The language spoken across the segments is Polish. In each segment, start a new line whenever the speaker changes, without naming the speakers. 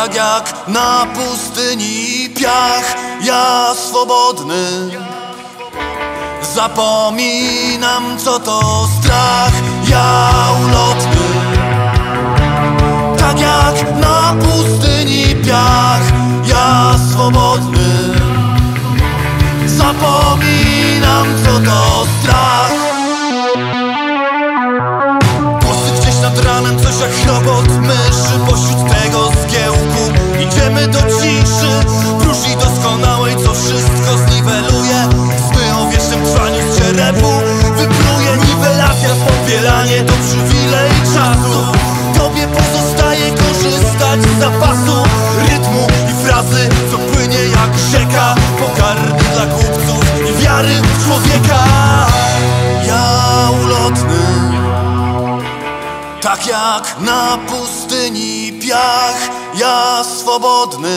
Tak jak na pustyni piach Ja swobodny. Zapominam co to strach Ja ulotny. Tak jak na pustyni piach Ja swobodny. Zapominam co to strach. Powielanie to przywilej czasu. Tobie pozostaje korzystać z zapasu. Rytmu i frazy, co płynie jak rzeka. Pokarmy dla kupców i wiary w człowieka. Ja ulotny tak jak na pustyni piach, ja swobodny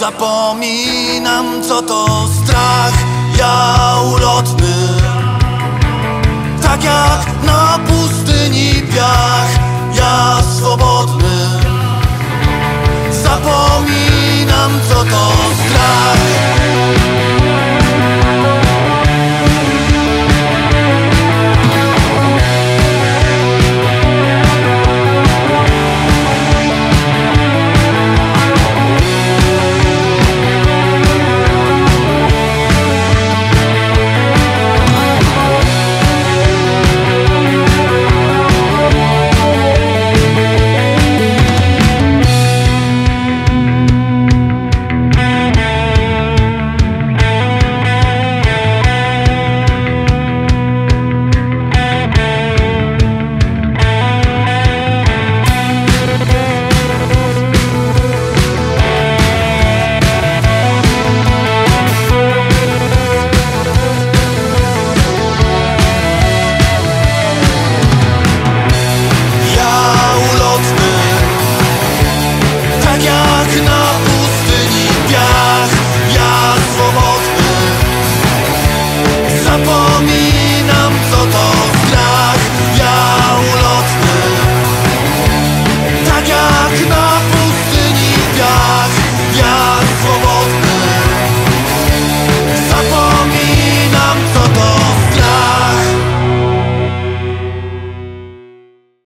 Zapominam co to strach, ja ulotny